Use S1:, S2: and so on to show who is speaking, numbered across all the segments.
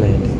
S1: good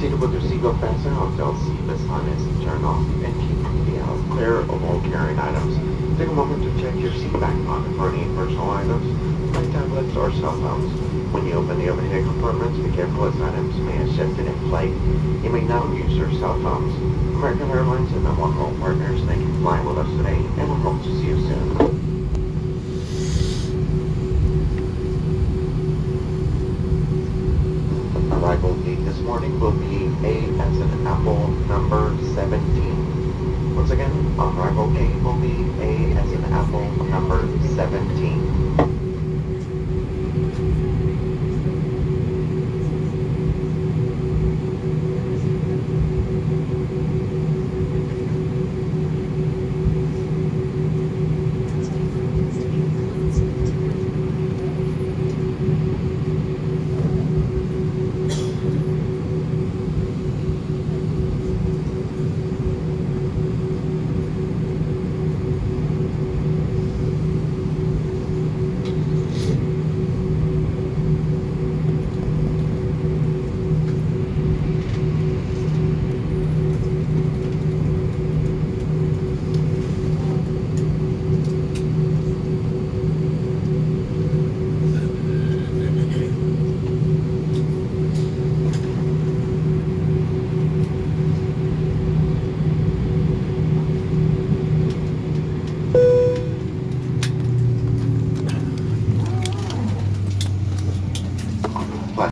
S1: With your seatbelt fastened, hotel seat is harness turned off and keep the aisles clear of all carrying items. Take a moment to check your seat back pocket for any personal items, like tablets or cell phones. When you open the overhead compartments, be careful as items may have shifted in flight. You may not use your cell phones. American Airlines and the oneworld Partners, thank you for flying with us today, and we hope to see you soon. Arrival gate this morning will be A as in Apple number 17. Once again, arrival gate will be A as in Apple number 17.